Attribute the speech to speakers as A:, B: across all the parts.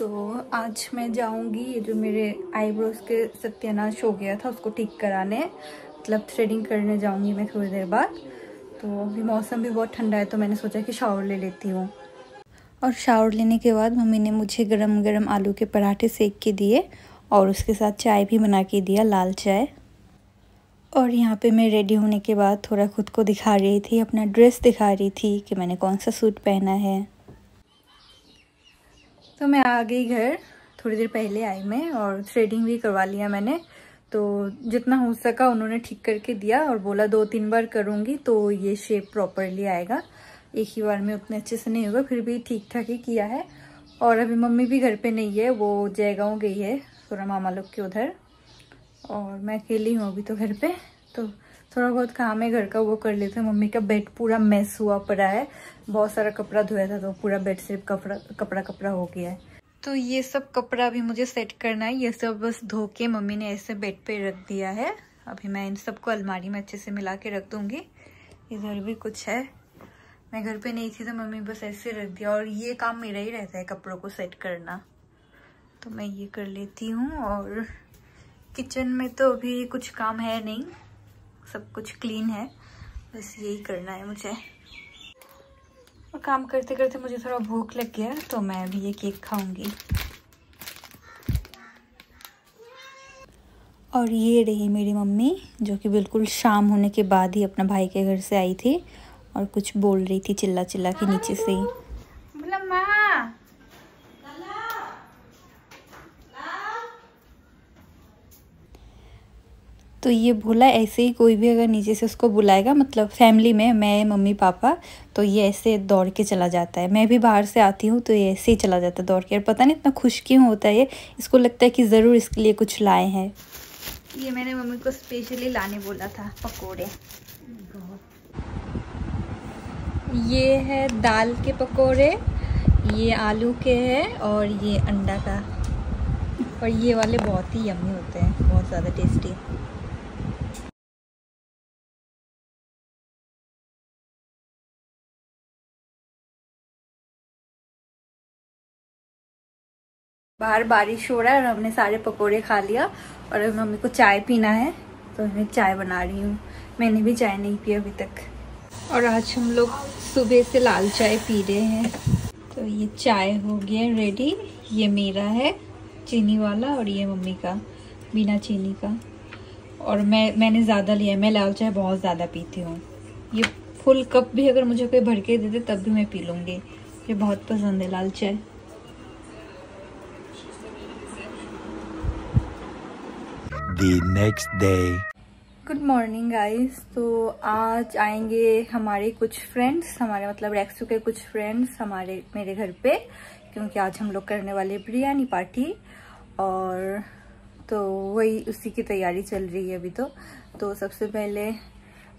A: तो आज मैं जाऊँगी, ये जो मेरे आईब्रोज के सत्यानाश हो गया था, उसको ठीक कराने। मतलब थ्रेडिंग करने जाऊँगी मैं थोड़ी देर बाद। तो अभी मौसम भी बहुत ठंडा है तो मैंने सोचा कि शावर ले लेती हूँ। और शावर लेने के बाद मम्मी ने मुझे गरम गरम आलू के पराठे सेक के दिए और उसके साथ चाय भी बना के दिया, लाल चाय। और यहाँ पे मैं रेडी होने के बाद थोड़ा खुद को दिखा रही थी, अपना ड्रेस दिखा रही थी कि मैंने कौन सा सूट पहना है। तो मैं आ गई घर, थोड़ी देर पहले आई मैं और थ्रेडिंग भी करवा लिया मैंने। तो जितना हो सका उन्होंने ठीक करके दिया और बोला दो तीन बार करूँगी तो ये शेप प्रॉपरली आएगा। एक ही बार में उतने अच्छे से नहीं होगा, फिर भी ठीक ठाक ही किया है। और अभी मम्मी भी घर पे नहीं है, वो जयगांव गई है, सोरा मामा लोग के उधर। और मैं अकेली हूँ अभी तो घर पे तो थोड़ा बहुत काम है, घर का वो कर लेते हैं। मम्मी का बेड पूरा मैस हुआ पड़ा है। बहुत सारा कपड़ा धोया था तो पूरा बेड सिर्फ़ कपड़ा कपड़ा कपड़ा हो गया है। तो ये सब कपड़ा भी मुझे सेट करना है। ये सब बस धो के मम्मी ने ऐसे बेड पे रख दिया है। अभी मैं इन सबको अलमारी में अच्छे से मिला के रख दूँगी। इधर भी कुछ है। मैं घर पे नहीं थी तो मम्मी बस ऐसे रख दिया। और ये काम मेरा ही रहता है, कपड़ों को सेट करना। तो मैं ये कर लेती हूँ। और किचन में तो अभी कुछ काम है नहीं। सब कुछ क्लीन है। बस यही करना है मुझे। और काम करते करते मुझे थोड़ा भूख लग गया तो मैं अभी ये केक खाऊँगी। और ये रही मेरी मम्मी, जो कि बिल्कुल शाम होने के बाद ही अपना भाई के घर से आई थी, और कुछ बोल रही थी चिल्ला चिल्ला के नीचे से ही। तो ये भोला ऐसे ही कोई भी अगर नीचे से उसको बुलाएगा मतलब फैमिली में, मैं, मम्मी, पापा तो ये ऐसे दौड़ के चला जाता है। मैं भी बाहर से आती हूँ तो ये ऐसे ही चला जाता है दौड़ के। और पता नहीं इतना खुश क्यों होता है ये? इसको लगता है कि ज़रूर इसके लिए कुछ लाए हैं। ये मैंने मम्मी को स्पेशली लाने बोला था, पकौड़े। ये है दाल के पकोड़े, ये आलू के हैं, और ये अंडा का। और ये वाले बहुत ही यम्मी होते हैं, बहुत ज़्यादा टेस्टी बाहर बारिश हो रहा है और हमने सारे पकोड़े खा लिया और अभी मम्मी को चाय पीना है तो मैं चाय बना रही हूँ। मैंने भी चाय नहीं पी अभी तक। और आज हम लोग सुबह से लाल चाय पी रहे हैं। तो ये चाय हो गया रेडी ये मेरा है, चीनी वाला और ये मम्मी का, बिना चीनी का। और मैं, मैंने ज़्यादा लिया मैं लाल चाय बहुत ज़्यादा पीती हूँ। ये फुल कप भी अगर मुझे कोई भर के दे दे, तब भी मैं पी लूँगी। ये बहुत पसंद है लाल चाय।
B: The next day.
A: Good morning guys तो आज आएँगे हमारे कुछ फ्रेंड्स हमारे मतलब रेक्सू के कुछ फ्रेंड्स हमारे, मेरे घर पे, क्योंकि आज हम लोग करने वाले बिरयानी पार्टी और तो वही उसी की तैयारी चल रही है अभी तो तो सबसे पहले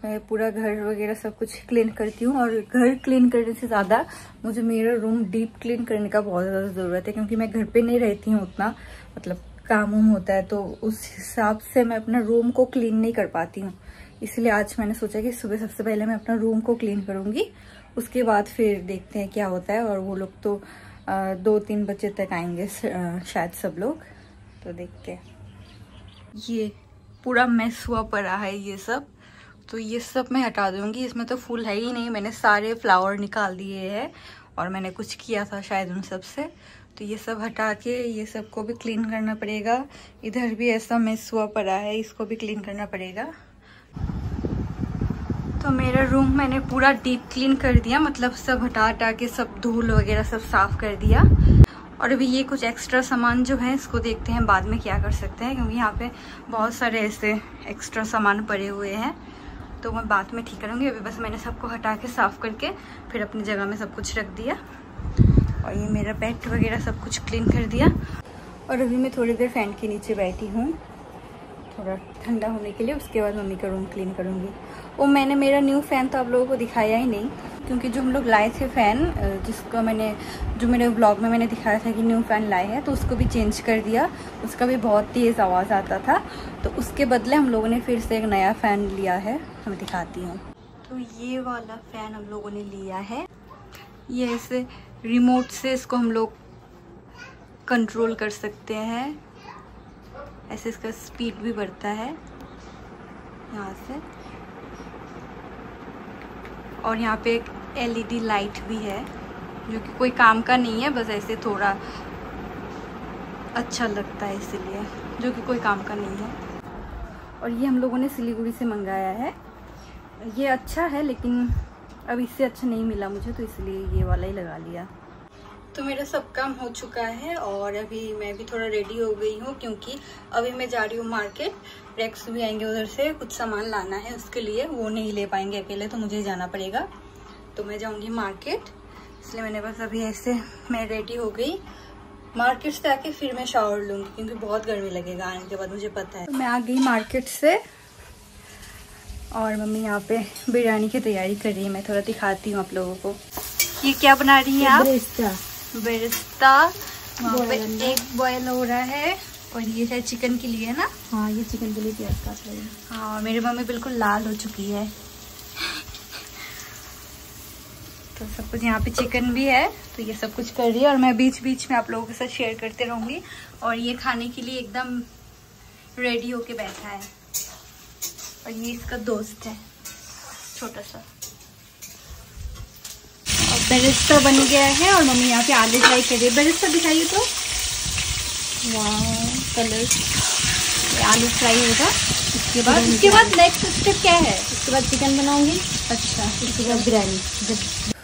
A: मैं पूरा घर वगैरह सब कुछ क्लीन करती हूँ और घर क्लीन करने से ज़्यादा मुझे मेरा रूम डीप क्लीन करने का बहुत ज़्यादा ज़रूरत है, क्योंकि मैं घर पे नहीं रहती हूँ उतना मतलब काम उम होता है तो उस हिसाब से मैं अपना रूम को क्लीन नहीं कर पाती हूँ। इसलिए आज मैंने सोचा कि सुबह सबसे पहले मैं अपना रूम को क्लीन करूँगी, उसके बाद फिर देखते हैं क्या होता है, और वो लोग तो दो तीन बजे तक आएँगे शायद सब लोग तो देखते हैं। ये पूरा मैस हुआ, पड़ा है ये सब तो ये सब मैं हटा दूँगी। इसमें तो फूल है ही नहीं, मैंने सारे फ्लावर निकाल दिए हैं, और मैंने कुछ किया था शायद उन सबसे। तो ये सब हटा के ये सबको भी क्लीन करना पड़ेगा। इधर भी ऐसा मिस हुआ पड़ा है, इसको भी क्लीन करना पड़ेगा। तो मेरा रूम मैंने पूरा डीप क्लीन कर दिया मतलब सब हटा हटा के सब धूल वगैरह सब साफ़ कर दिया। और अभी ये कुछ एक्स्ट्रा सामान जो है, इसको देखते हैं बाद में क्या कर सकते हैं, क्योंकि यहाँ पे बहुत सारे ऐसे एक्स्ट्रा सामान पड़े हुए हैं। तो मैं बाद में ठीक करूँगी, अभी बस मैंने सबको हटा के साफ़ करके फिर अपनी जगह में सब कुछ रख दिया। और ये मेरा बेड वगैरह सब कुछ क्लीन कर दिया। और अभी मैं थोड़ी देर फ़ैन के नीचे बैठी हूँ। थोड़ा ठंडा होने के लिए, उसके बाद मम्मी का रूम क्लीन करूँगी। वो मैंने मेरा न्यू फ़ैन तो आप लोगों को दिखाया ही नहीं, क्योंकि जो हम लोग लाए थे फ़ैन जिसको मैंने, जो मेरे ब्लॉग में मैंने दिखाया था कि न्यू फ़ैन लाए हैं तो उसको भी चेंज कर दिया। उसका भी बहुत तेज़ आवाज़ आता था। तो उसके बदले हम लोगों ने फिर से एक नया फ़ैन लिया है। मैं दिखाती हूँ। तो ये वाला फ़ैन हम लोगों ने लिया है। ये ऐसे रिमोट से इसको हम लोग कंट्रोल कर सकते हैं। ऐसे इसका स्पीड भी बढ़ता है। यहाँ से। और यहाँ पे एक एलईडी लाइट भी है, जो कि कोई काम का नहीं है, बस ऐसे थोड़ा अच्छा लगता है इसीलिए, जो कि कोई काम का नहीं है। और ये हम लोगों ने सिलीगुड़ी से मंगाया है। ये अच्छा है, लेकिन अब इससे अच्छा नहीं मिला मुझे तो इसलिए ये वाला ही लगा लिया। तो मेरा सब काम हो चुका है और अभी मैं भी थोड़ा रेडी हो गई हूँ क्योंकि अभी मैं जा रही हूँ मार्केट रेक्स भी आएँगे उधर से कुछ सामान लाना है उसके लिए वो नहीं ले पाएँगे अकेले तो मुझे जाना पड़ेगा। तो मैं जाऊँगी मार्केट इसलिए मैंने बस अभी ऐसे मैं रेडी हो गई। मार्केट से आके फिर मैं शावर लूँगी क्योंकि बहुत गर्मी लगेगा आने के बाद मुझे पता है। तो मैं आ गई मार्केट से। और मम्मी यहाँ पे बिरयानी की तैयारी कर रही है। मैं थोड़ा दिखाती हूँ आप लोगों को। ये क्या बना रही है आप? बेरिस्ता। वहाँ पे एक बॉयल हो रहा है और ये शायद चिकन के लिए है ना?
C: हाँ ये चिकन के लिए प्याज काट रही है।
A: हाँ और मेरी मम्मी बिल्कुल लाल हो चुकी है। तो सब कुछ यहाँ पे चिकन भी है तो ये सब कुछ कर रही है और मैं बीच बीच में आप लोगों के साथ शेयर करते रहूँगी। और ये खाने के लिए एकदम रेडी होके बैठा है। और ये इसका दोस्त है छोटा सा। और बेरिस्ता बन गया है और मम्मी यहाँ पे आलू फ्राई कर रही है। बेरिस्ता दिखाइए तो। वाह कलर आलू फ्राई होगा। उसके बाद उसके बाद नेक्स्ट स्टेप क्या है?
C: उसके बाद चिकन बनाऊँगी।
A: अच्छा
C: उसके बाद बिरयानी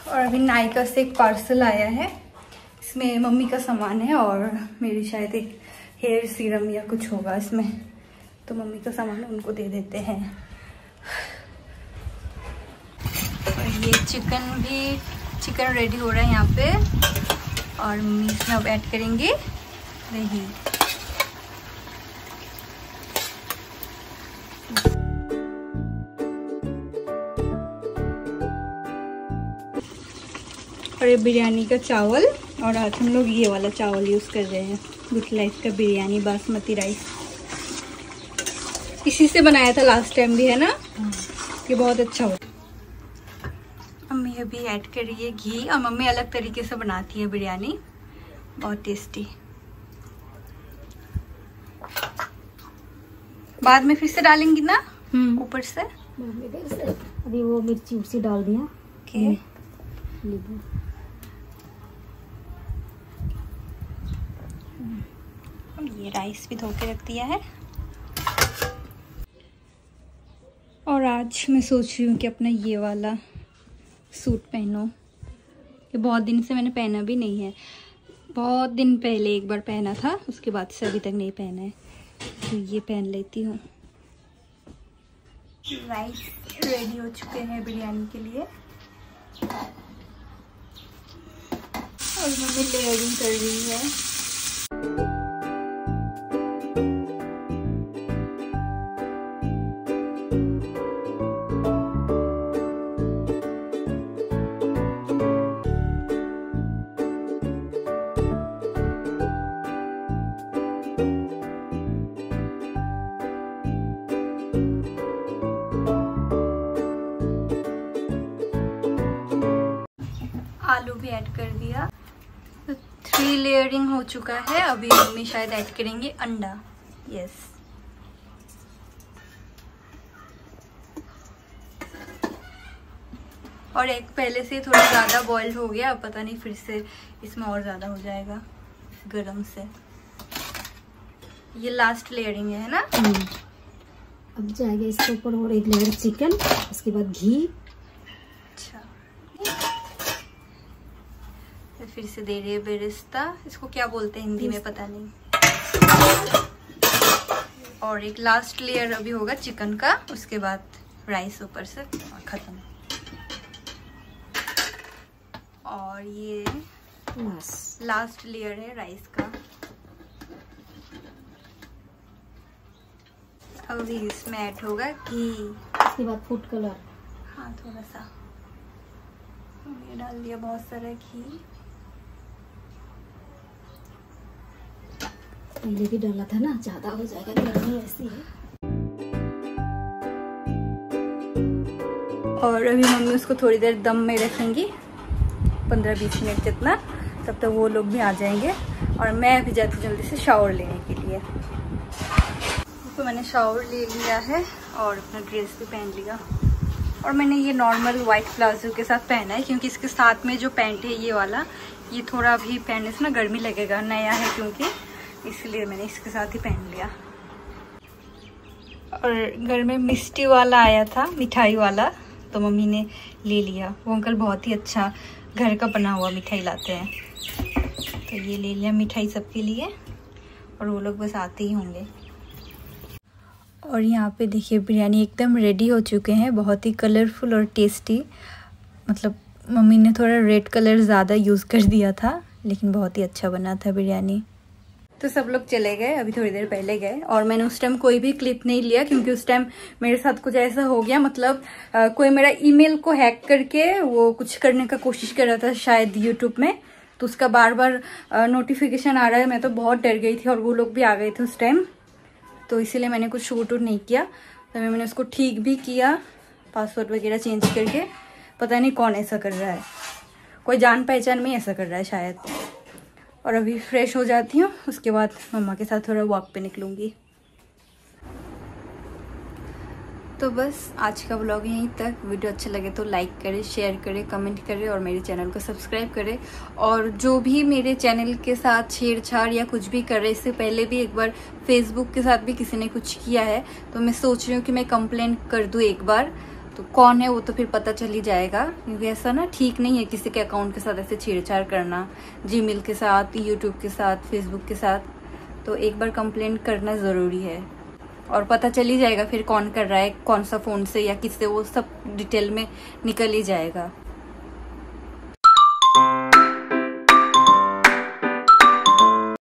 A: और अभी नायका से एक पार्सल आया है। इसमें मम्मी का सामान है और मेरी शायद एक हेयर सीरम या कुछ होगा इसमें। तो मम्मी का सामान उनको दे देते हैं। और ये चिकन भी, चिकन रेडी हो रहा है यहाँ पे। और मम्मी इसमें अब ऐड करेंगे। दही और ये बिरयानी का चावल। और आज हम लोग ये वाला चावल यूज़ कर रहे हैं। गुड लाइफ का बिरयानी बासमती राइस इसी से बनाया था लास्ट टाइम भी है ना? ये बहुत अच्छा हो मम्मी अभी ऐड कर रही है घी और मम्मी अलग तरीके से बनाती है बिरयानी। बहुत टेस्टी बाद में फिर से डालेंगी ना?
C: हम्म।
A: ऊपर से?
C: अभी वो मिर्ची उर्ची डाल दिया।
A: ओके ये। राइस भी धो के रख दिया है। और आज मैं सोच रही हूँ कि अपना ये वाला सूट पहनो। ये बहुत दिन से मैंने पहना भी नहीं है। बहुत दिन पहले एक बार पहना था, उसके बाद से अभी तक नहीं पहना है। तो ये पहन लेती हूँ। राइस रेडी हो चुके हैं बिरयानी के लिए। और मम्मी लेयरिंग कर रही है। भी ऐड कर दिया। तो थ्री लेयरिंग हो चुका है। अभी मम्मी शायद ऐड करेंगे अंडा। यस और एक पहले से थोड़ा ज़्यादा बॉइल्ड हो गया। अब पता नहीं फिर से इसमें और ज़्यादा हो जाएगा। गरम से। ये लास्ट लेयरिंग है ना?
C: अब जाएगा इसके ऊपर और एक लेयर चिकन उसके बाद घी
A: अच्छा तो फिर से दे रही है बेरिस्ता। इसको क्या बोलते हैं हिंदी में पता नहीं। और एक लास्ट लेयर अभी होगा चिकन का उसके बाद राइस ऊपर से खत्म। और ये लास्ट लेयर है राइस का। अभी इसमें ऐड होगा घी।
C: उसके बाद फ़ूड कलर
A: हाँ थोड़ा सा। ये डाल दिया बहुत सारा घी।
C: पहले भी डाला था ना, ज़्यादा हो जाएगा ऐसी है।
A: और अभी मम्मी उसको थोड़ी देर दम में रखेंगी, पंद्रह बीस मिनट जितना, तब तक तो वो लोग भी आ जाएँगे। और मैं अभी जाती हूँ जल्दी से शावर लेने के लिए। तो मैंने शावर ले लिया है और अपना ड्रेस भी पहन लिया। और मैंने ये नॉर्मल वाइट प्लाजो के साथ पहना है, क्योंकि इसके साथ में जो पैंट है, ये वाला, ये थोड़ा अभी पहनने से ना गर्मी लगेगा, नया है क्योंकि। इसलिए मैंने इसके साथ ही पहन लिया। और घर में मिष्टी वाला आया था, मिठाई वाला तो मम्मी ने ले लिया। वो अंकल बहुत ही अच्छा घर का बना हुआ मिठाई लाते हैं। तो ये ले लिया मिठाई सबके लिए, और वो लोग बस आते ही होंगे। और यहाँ पे देखिए, बिरयानी एकदम रेडी हो चुके हैं, बहुत ही कलरफुल और टेस्टी मतलब मम्मी ने थोड़ा रेड कलर ज़्यादा यूज़ कर दिया था, लेकिन बहुत ही अच्छा बना था बिरयानी। तो सब लोग चले गए अभी थोड़ी देर पहले गए। और मैंने उस टाइम कोई भी क्लिप नहीं लिया क्योंकि उस टाइम मेरे साथ कुछ ऐसा हो गया मतलब आ, कोई मेरा ईमेल को हैक करके वो कुछ करने का कोशिश कर रहा था शायद यूट्यूब में। तो उसका बार बार नोटिफिकेशन आ रहा है मैं तो बहुत डर गई थी और वो लोग भी आ गए थे उस टाइम तो इसीलिए मैंने कुछ शूट वूट नहीं किया। तो मैंने उसको ठीक भी किया पासवर्ड वगैरह चेंज करके। पता नहीं कौन ऐसा कर रहा है। कोई जान पहचान में ऐसा कर रहा है शायद। और अभी फ्रेश हो जाती हूँ। उसके बाद मम्मा के साथ थोड़ा वॉक पे निकलूँगी। तो बस, आज का ब्लॉग यहीं तक। वीडियो अच्छा लगे तो लाइक करें शेयर करें कमेंट करें और मेरे चैनल को सब्सक्राइब करें। और जो भी मेरे चैनल के साथ छेड़छाड़ या कुछ भी कर रहे इससे पहले भी एक बार फेसबुक के साथ भी किसी ने कुछ किया है तो मैं सोच रही हूँ कि मैं कंप्लेन कर दूँ एक बार। तो कौन है वो तो फिर पता चल ही जाएगा। क्योंकि ऐसा ना ठीक नहीं है किसी के अकाउंट के साथ ऐसे छेड़छाड़ करना जी के साथ यूट्यूब के साथ फेसबुक के साथ। तो एक बार कंप्लेंट करना ज़रूरी है। और पता चल ही जाएगा फिर कौन कर रहा है, कौन सा फ़ोन से या किससे, वो सब डिटेल में निकल ही जाएगा।